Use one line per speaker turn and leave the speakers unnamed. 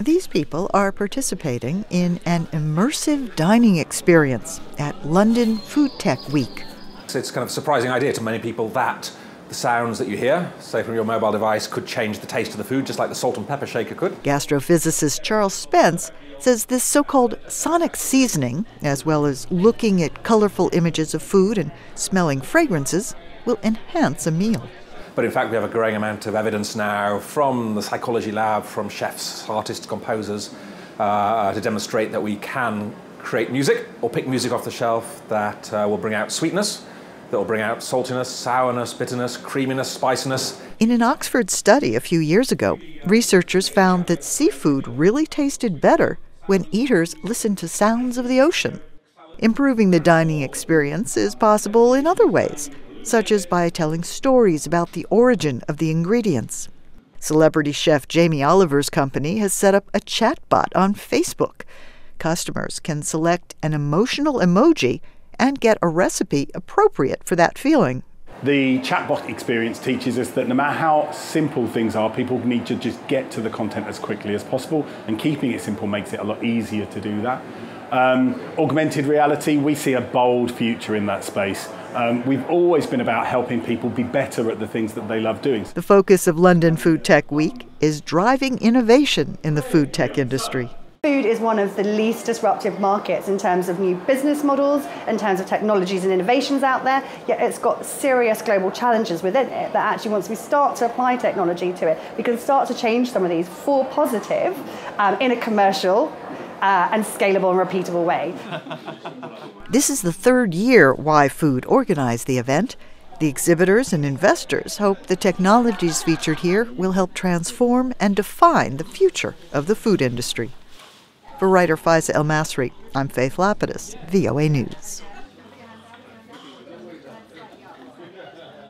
These people are participating in an immersive dining experience at London Food Tech Week.
It's kind of a surprising idea to many people that the sounds that you hear, say from your mobile device, could change the taste of the food, just like the salt and pepper shaker could.
Gastrophysicist Charles Spence says this so called sonic seasoning, as well as looking at colorful images of food and smelling fragrances, will enhance a meal.
But in fact, we have a growing amount of evidence now from the psychology lab, from chefs, artists, composers, uh, to demonstrate that we can create music or pick music off the shelf that uh, will bring out sweetness, that will bring out saltiness, sourness, bitterness, creaminess, spiciness.
In an Oxford study a few years ago, researchers found that seafood really tasted better when eaters listened to sounds of the ocean. Improving the dining experience is possible in other ways such as by telling stories about the origin of the ingredients. Celebrity chef Jamie Oliver's company has set up a chatbot on Facebook. Customers can select an emotional emoji and get a recipe appropriate for that feeling.
The chatbot experience teaches us that no matter how simple things are, people need to just get to the content as quickly as possible, and keeping it simple makes it a lot easier to do that. Um, augmented reality, we see a bold future in that space. Um, we've always been about helping people be better at the things that they love doing.
The focus of London Food Tech Week is driving innovation in the food tech industry.
Food is one of the least disruptive markets in terms of new business models, in terms of technologies and innovations out there, yet it's got serious global challenges within it that actually, once we start to apply technology to it, we can start to change some of these for positive um, in a commercial uh, and scalable and repeatable way.
this is the third year Why Food organized the event. The exhibitors and investors hope the technologies featured here will help transform and define the future of the food industry. For writer Faiza Elmasry, I'm Faith Lapidus, VOA News.